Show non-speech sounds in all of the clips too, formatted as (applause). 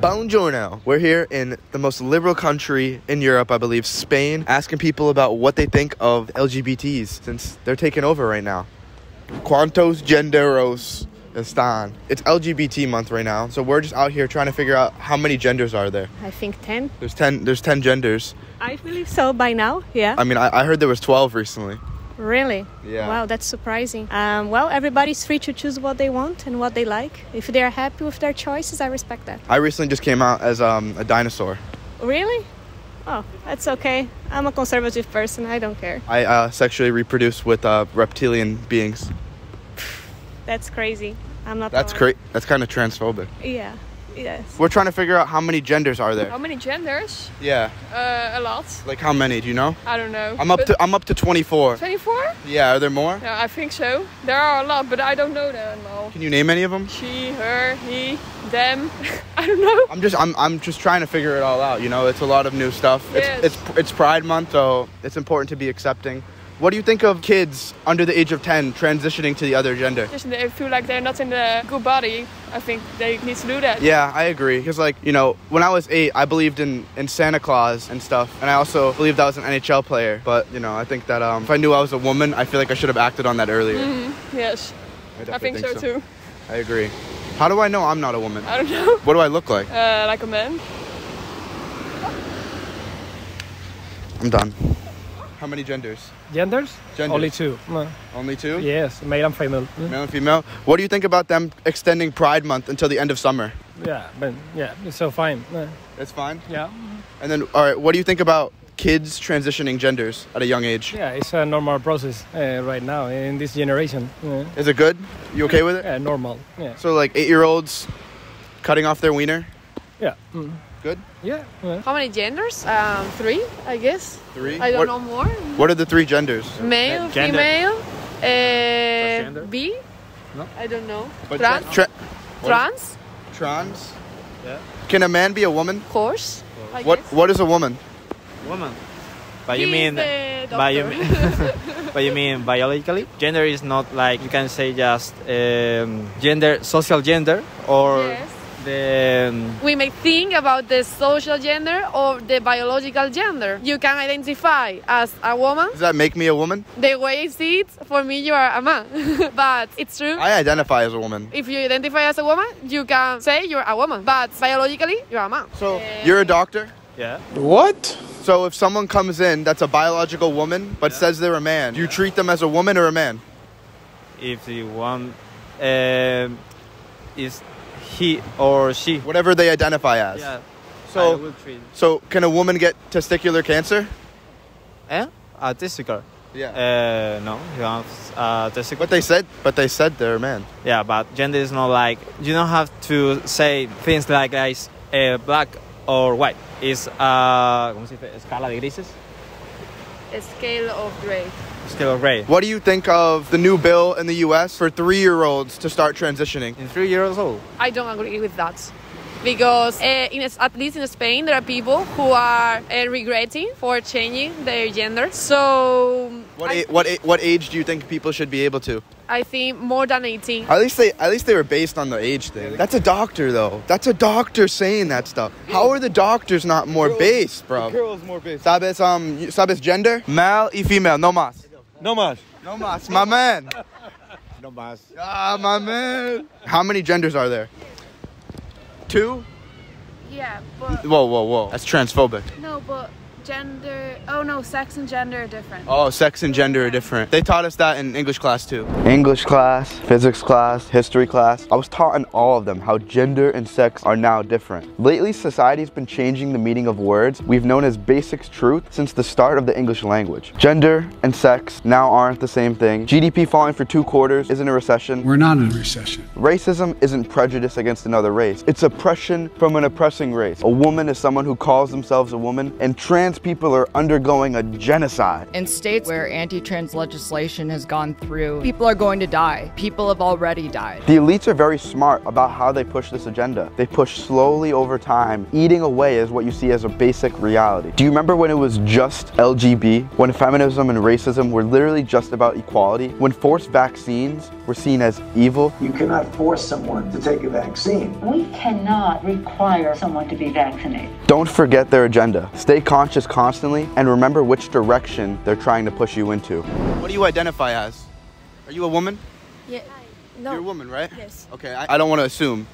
Buongiorno. We're here in the most liberal country in Europe, I believe, Spain, asking people about what they think of LGBTs since they're taking over right now. ¿Cuántos genderos están? It's LGBT month right now, so we're just out here trying to figure out how many genders are there. I think 10. There's 10 there's 10 genders. I believe so by now, yeah. I mean, I, I heard there was 12 recently. Really? Yeah. Wow, that's surprising. Um, well, everybody's free to choose what they want and what they like. If they're happy with their choices, I respect that. I recently just came out as um, a dinosaur. Really? Oh, that's okay. I'm a conservative person. I don't care. I uh, sexually reproduce with uh, reptilian beings. That's crazy. I'm not. That's great. That's kind of transphobic. Yeah. Yes. We're trying to figure out how many genders are there. How many genders? Yeah, Uh, a lot. like how many? Do you know? I don't know. I'm up to I'm up to 24. 24? Yeah, are there more? Yeah, I think so. There are a lot, but I don't know them all. Can you name any of them? She, her, he, them. (laughs) I don't know. I'm just I'm I'm just trying to figure it all out. You know, it's a lot of new stuff. Yes. It's it's it's Pride Month, so it's important to be accepting. What do you think of kids under the age of 10 transitioning to the other gender? Just they feel like they're not in the good body. I think they need to do that. Yeah, I agree. Because, like, you know, when I was eight, I believed in, in Santa Claus and stuff. And I also believed I was an NHL player. But, you know, I think that um, if I knew I was a woman, I feel like I should have acted on that earlier. Yes, I definitely think, so, too. I agree. How do I know I'm not a woman? I don't know. What do I look like? Uh, like a man. I'm done. How many genders? Genders? Genders. Only two. No. Only two? Yes, male and female. Male and female. What do you think about them extending Pride Month until the end of summer? Yeah, but yeah, it's so fine. It's fine. Yeah, And then, all right, what do you think about kids transitioning genders at a young age? yeah, it's a normal process uh, right now in this generation. Uh, Is it good? You okay with it? yeah, normal. Yeah, So, like, eight year olds cutting off their wiener? yeah, mm, Good? yeah. uh, How many genders? Um, three, I guess. Three? I don't what, know more. What are the three genders? Male, Gender. female, uh, B. No. I don't know. But Trans. tra- what? Trans. Trans? Yeah. Can a man be a woman? Of course. I What guess. What is a woman? Woman. But you mean the but you mean (laughs) (laughs) but you mean biologically? Gender is not like you can say just um, gender, social gender, or Yes. The we may think about the social gender or the biological gender. You can identify as a woman. Does that make me a woman? The way I see it, for me, you are a man. (laughs) but it's true. I identify as a woman. if you identify as a woman, you can say you're a woman. But biologically, you're a man. So, you're a doctor? yeah. What? So, if someone comes in that's a biological woman but says they're a man, do you treat them as a woman or a man? If the one um, is he or she. Whatever they identify as. Yeah. So, so can a woman get testicular cancer? Eh? A testicle. Yeah. Uh, no, you have uh, testicle. But they said, but they said they're a man. Yeah, but gender is not like you don't have to say things like guys, uh, black or white. It's uh, ¿cómo se dice? Escala de grises. A scale of gray. Scale of. What do you think of the new bill in the U.S. for three-year-olds to start transitioning? In three years old. I don't agree with that. Because uh, in, at least in Spain, there are people who are uh, regretting for changing their gender. So What I, a- what a- what age do you think people should be able to? I think more than 18. At least they at least they were based on the age thing. That's a doctor though. That's a doctor saying that stuff. How are the doctors not more based, bro? Girls more based. Sabes um sabes gender? Male y female, no más. No más. No más, my man. No más. Ah, my man. How many genders are there? Two? Yeah, but Whoa, whoa, whoa. That's transphobic. no, but gender. Oh no, sex and gender are different. Oh, sex and gender are different. They taught us that in English class too. English class, physics class, history class. I was taught in all of them how gender and sex are now different. Lately, society's been changing the meaning of words we've known as basic truth since the start of the English language. Gender and sex now aren't the same thing. GDP falling for two quarters isn't a recession. We're not in a recession. Racism isn't prejudice against another race. It's oppression from an oppressing race. A woman is someone who calls themselves a woman, and trans trans people are undergoing a genocide. In states where anti trans legislation has gone through, people are going to die. People have already died. The elites are very smart about how they push this agenda. They push slowly over time, eating away as what you see as a basic reality. Do you remember when it was just LGB? When feminism and racism were literally just about equality? When forced vaccines were seen as evil? You cannot force someone to take a vaccine. We cannot require someone to be vaccinated. Don't forget their agenda. Stay conscious constantly and remember which direction they're trying to push you into. What do you identify as? Are you a woman? Yeah. No. You're a woman, right? Yes. Okay, I, I don't want to assume.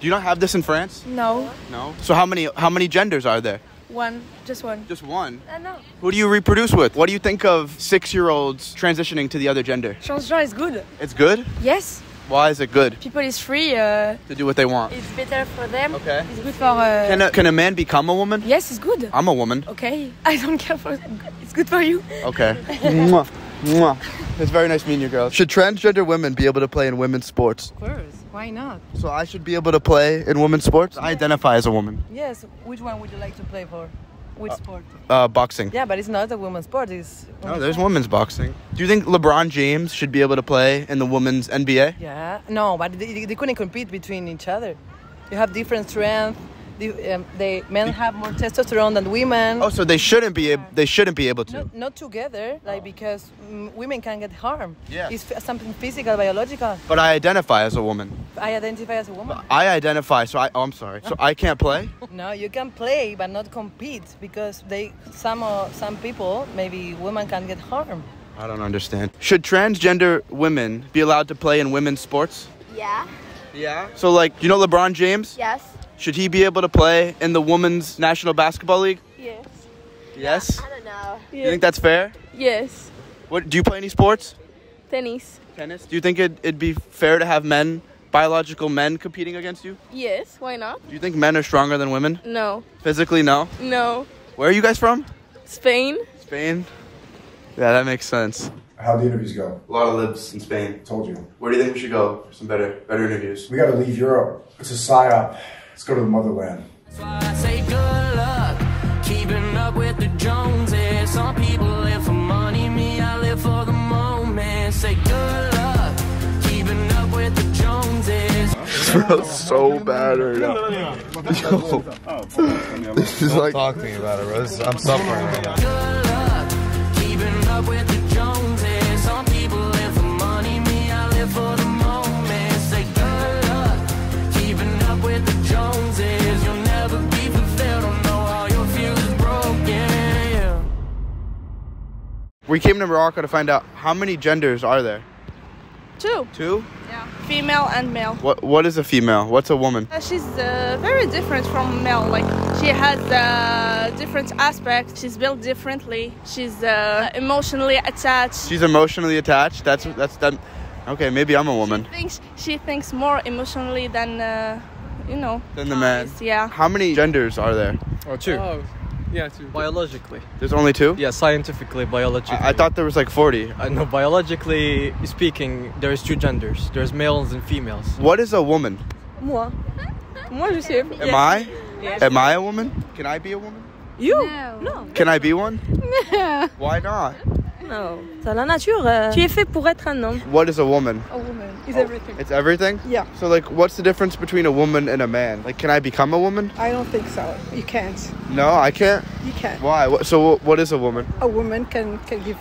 Do you not have this in France? No. No. So how many how many genders are there? One. Just one. Just one. Uh, no. Who do you reproduce with? What do you think of six-year-olds transitioning to the other gender? Transgender is good. It's good? Yes. Why is it good? People is free. Uh, To do what they want. it's better for them. Okay. It's good for. Uh, Can a, can a man become a woman? yes, it's good. I'm a woman. Okay. (laughs) I don't care for. It's good for you. Okay. (laughs) Mwah. Mwah. It's very nice meeting you, girls. Should transgender women be able to play in women's sports? Of course. Why not? So I should be able to play in women's sports? I identify as a woman. Yes. Which one would you like to play for? Which sport? Uh, boxing. Yeah, but it's not a women's sport. It's No, there's women's boxing. Do you think LeBron James should be able to play in the women's NBA? Yeah. No, but they, they couldn't compete between each other. You have different strength. The, um, they men have more testosterone than women. Oh, so they shouldn't be able, they shouldn't be able to. Not, not together, like because mm, women can get harmed. Yeah. It's f- something physical, biological. But I identify as a woman. I identify as a woman. I identify, so I. Oh, I'm sorry. So I can't play. (laughs) No, you can play but not compete because they some uh, some people maybe women can get harmed. I don't understand. Should transgender women be allowed to play in women's sports? Yeah. Yeah. So like, you know LeBron James? Yes. Should he be able to play in the women's National Basketball League? Yes. Yes. I don't know. You think that's fair? Yes. What do you play any sports? Tennis. Tennis. Do you think it'd, it'd be fair to have men, biological men, competing against you? Yes. Why not? Do you think men are stronger than women? No. Physically, no. No. Where are you guys from? Spain. Spain. Yeah, that makes sense. How'd the interviews go? A lot of libs in Spain. Told you. Where do you think we should go for some better, better interviews? We gotta leave Europe. It's a psyop. Let's go to the motherland. I say good luck keeping up with the Joneses. Some people live for money, me, I live for the moment. Say good luck keeping up with the Joneses. (laughs) smells so bad right now. Yo. This is like. Talk to me about it, bro. This is- I'm suffering right now. We came to Morocco to find out how many genders are there. Two. Two. Yeah. Female and male. What What is a female? What's a woman? Uh, she's uh, very different from male. Like she has uh, different aspects. She's built differently. She's uh, emotionally attached. She's emotionally attached. That's that's that. Okay, maybe I'm a woman. thinks she thinks more emotionally than uh, you know. Than the man. Yeah. How many genders are there? Oh, two. Yeah, two. Biologically. There's only two. Yeah, scientifically, biologically. I, I thought there was like 40. I know, biologically speaking, there's two genders. There's males and females. What is a woman? Moi. Moi, je sais. Am I? Am I a woman? Can I be a woman? You? No. Can I be one? (laughs) Why not? No. C'est la nature. euh, Tu es fait pour être un homme. What is a woman? A woman is oh, everything. It's everything? Yeah. So like what's the difference between a woman and a man? Like can I become a woman? I don't think so. You can't. No, I can't. You can't. Why? So what is a woman? A woman can, can give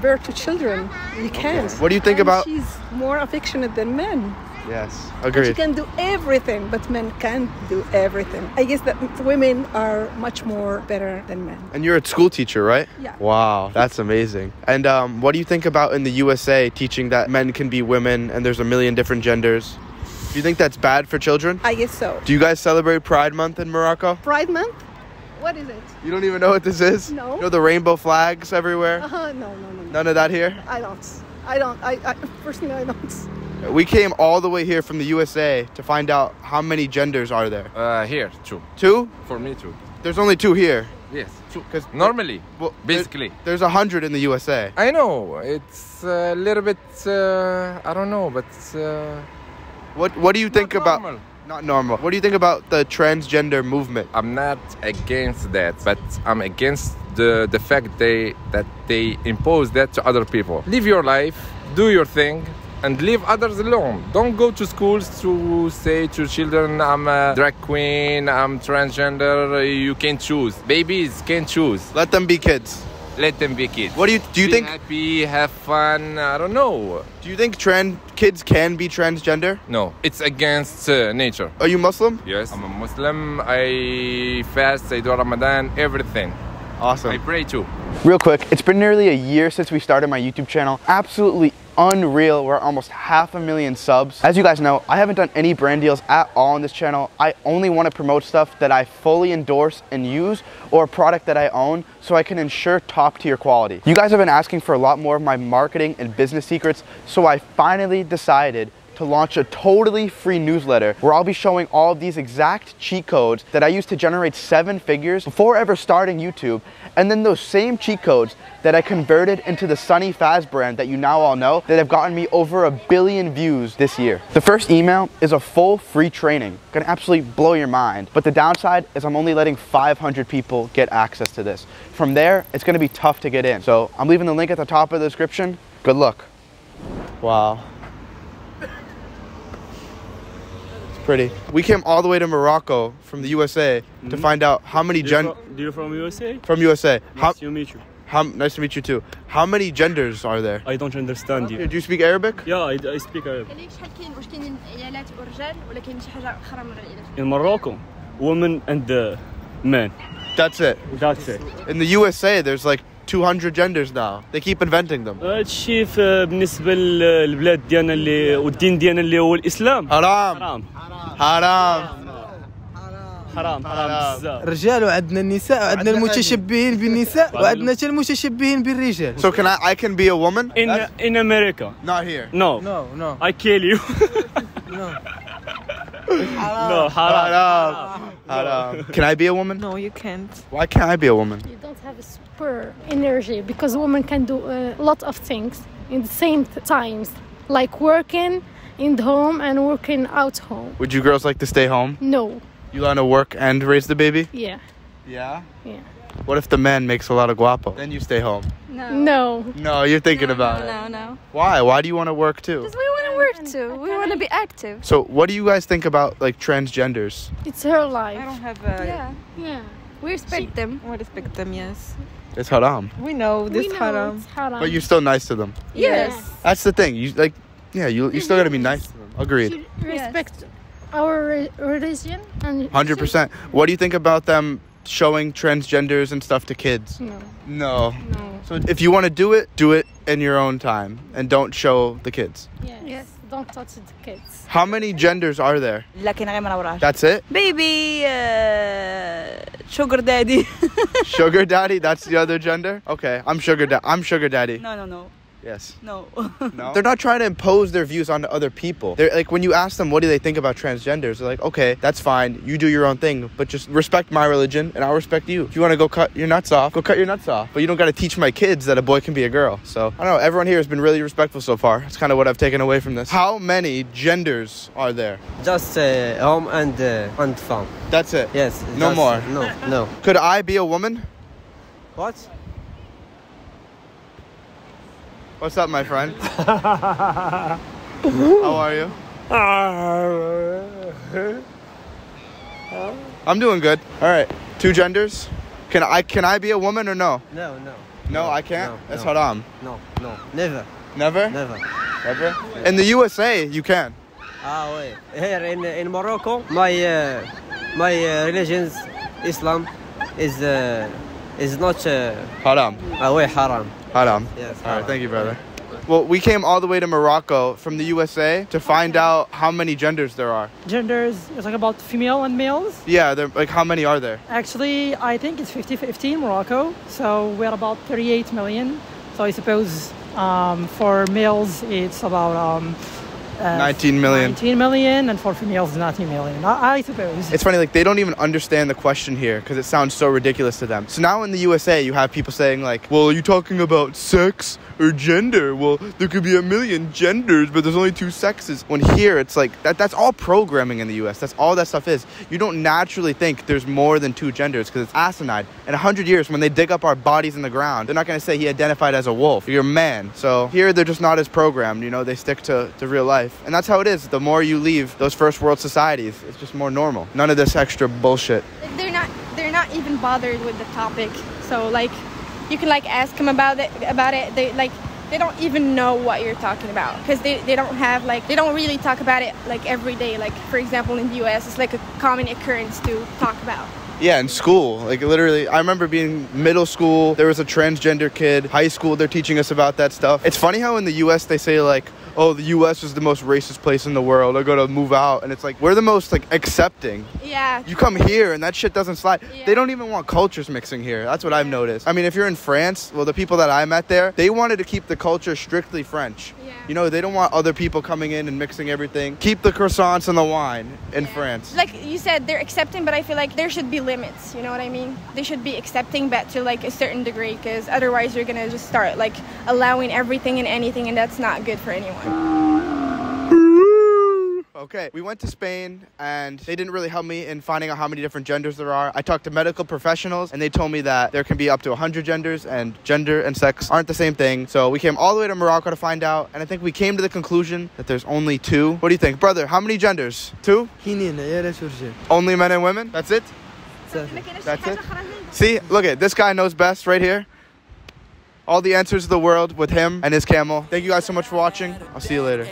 birth to children. You can't. What do you think And about- She's more affectionate than men. Yes. And She can do everything, but men can't do everything. I guess that women are much more better than men. And you're a school teacher, right? Yeah. Wow, that's amazing. And um, what do you think about in the USA teaching that men can be women and there's a million different genders? Do you think that's bad for children? I guess so. Do you guys celebrate Pride Month in Morocco? Pride Month? What is it? You don't even know what this is? No. You know the rainbow flags everywhere? Uh-huh, no, no, no, no. None of that here? I don't. I don't. I, I personally, I don't. We came all the way here from the USA to find out how many genders are there. Uh, here, two. Two? For me, two. There's only two here. Yes, two. Because Normally, well, basically. there- there's a hundred in the USA. I know it's a little bit. Uh, I don't know, but uh, What What do you think about? normal. Not normal. What do you think about the transgender movement? I'm not against that, but I'm against the the fact they that they impose that to other people. Live your life, do your thing. And leave others alone. Don't go to schools to say to children, I'm a drag queen, I'm transgender, you can choose. Babies can choose. Let them be kids. Let them be kids. What do you do? You Be think? happy, have fun? I don't know. Do you think trans kids can be transgender? No, it's against uh, nature. Are you Muslim? Yes, I'm a Muslim. I fast, I do Ramadan, everything. Awesome. I pray too. Real quick, it's been nearly a year since we started my YouTube channel. Absolutely unreal. We're almost half a million subs. As you guys know, I haven't done any brand deals at all on this channel. I only want to promote stuff that I fully endorse and use or a product that I own so I can ensure top tier quality. You guys have been asking for a lot more of my marketing and business secrets, so I finally decided to launch a totally free newsletter where I'll be showing all of these exact cheat codes that I used to generate seven figures before ever starting YouTube, and then those same cheat codes that I converted into the Sonny Faz brand that you now all know that have gotten me over a billion views this year. The first email is a full free training, gonna absolutely blow your mind, but the downside is I'm only letting 500 people get access to this. From there, it's gonna be tough to get in. So I'm leaving the link at the top of the description. Good luck. Wow. pretty. We came all the way to Morocco from the USA mm-hmm. to hmm? find out how many gen. Do you from USA? From USA. Nice how- to meet you. How, nice to meet you too. How many genders are there? I don't understand you. Uh, do you speak Arabic? Yeah, I, I speak Arabic. In Morocco, women and uh, men. That's it. That's it. In the USA, there's like 200 genders now. They keep inventing them. هادشي في- بالنسبة للبلاد ديالنا اللي والدين ديالنا اللي هو الإسلام حرام حرام حرام حرام حرام بزاف رجال وعندنا النساء وعندنا المتشبهين بالنساء وعندنا حتى المتشبهين بالرجال So can I I can be a woman? In in America. Not here. No. No, no. I kill you. (laughs) No. No, haram. Haram. Haram. Can I be a woman? No, you can't. Why can't I be a woman? You don't have a super energy because women can do a lot of things in the same t- times, like working in the home and working out home. Would you girls like to stay home? No. You want to work and raise the baby? Yeah. Yeah. Yeah. What if the man makes a lot of guapo? Then you stay home. No. No. No, you're thinking about it. No, no. Why? Why do you want to work too? Because we want to work too. We want to be active. So, what do you guys think about like transgenders? It's her life. I don't have a. Yeah. Yeah. We respect them. We respect them, yes. It's haram. We know this We know haram. it's haram. But you're still nice to them. Yes. That's the thing. You like, yeah, you you still gotta be nice to them. Agreed. Respect our re- religion and Hundred percent. What do you think about them showing transgenders and stuff to kids? No. No. So if you want to do it, do it in your own time and don't show the kids. Yes. yes Don't touch the kids. How many genders are there? لا كاين غير ما نوراش. That's it? Baby, sugar daddy. Sugar daddy, (laughs) that's the other gender? Okay, I'm sugar da- I'm sugar daddy. no, no, no. Yes. No. (laughs) No. They're not trying to impose their views onto other people. They're like when you ask them what do they think about transgenders, they're like, "Okay, that's fine. You do your own thing, but just respect my religion and I'll respect you. If you want to go cut your nuts off, go cut your nuts off. But you don't got to teach my kids that a boy can be a girl." So, I don't know, everyone here has been really respectful so far. That's kind of what I've taken away from this. How many genders are there? Just uh, home and uh, and farm. That's it. Yes. No more. No, no. Could I be a woman? What? What's up, my friend? (laughs) How are you? I'm doing good. All right. Two genders. Can I can I be a woman or no? No, no. No, I can't. no, That's no. haram. No, no. Never. Never? Never. Never? In the USA, you can. Ah, wait. Here in in Morocco, my uh, my uh, religion's Islam is uh, is not uh, Haram. ah, wait, haram. Haram. Yes. All right. Thank you, brother. Well, we came all the way to Morocco from the USA to find out how many genders there are. Genders, you're talking about female and males? Yeah, there like how many are there? Actually, I think it's 50 50 in Morocco. So we're about 38 million. So I suppose um, for males, it's about um, uh, 19 million. 19 million, and for females, 19 million. I, I suppose. It's funny, like they don't even understand the question here because it sounds so ridiculous to them. So now in the USA, you have people saying like, "Well, are you talking about sex or gender? Well, there could be a million genders, but there's only two sexes." When here, it's like that. That's all programming in the US. That's all that stuff is. You don't naturally think there's more than two genders because it's asinine. In a hundred years, when they dig up our bodies in the ground, they're not going to say he identified as a wolf. You're a man. So here, they're just not as programmed. You know, they stick to, to real life, and that's how it is. The more you leave those first world societies, it's just more normal. None of this extra bullshit. They're not they're not even bothered with the topic. So like you can like ask them about it about it. They like they don't even know what you're talking about because they, they don't have like they don't really talk about it like every day like for example in the us it's like a common occurrence to talk about Yeah, in school. Like literally, I remember being middle school, there was a transgender kid. High school, they're teaching us about that stuff. It's funny how in the US they say like, "Oh, the US is the most racist place in the world. I got to move out." And it's like we're the most like accepting. yeah You come here and that shit doesn't slide. They don't even want cultures mixing here. That's what I've noticed. I mean, if you're in France, well, the people that I met there, they wanted to keep the culture strictly French. Yeah. You know, they don't want other people coming in and mixing everything. Keep the croissants and the wine in France. like you said they're accepting but i feel like there should be limits you know what i mean they should be accepting but to like a certain degree because otherwise you're gonna just start like allowing everything and anything and that's not good for anyone (laughs) Okay, we went to Spain and they didn't really help me in finding out how many different genders there are. I talked to medical professionals and they told me that there can be up to 100 genders and gender and sex aren't the same thing. So we came all the way to Morocco to find out and I think we came to the conclusion that there's only two. What do you think? Brother, how many genders? Two? Only men and women? That's it? That's it? See, look at this guy knows best right here. All the answers of the world with him and his camel. Thank you guys so much for watching. I'll see you later.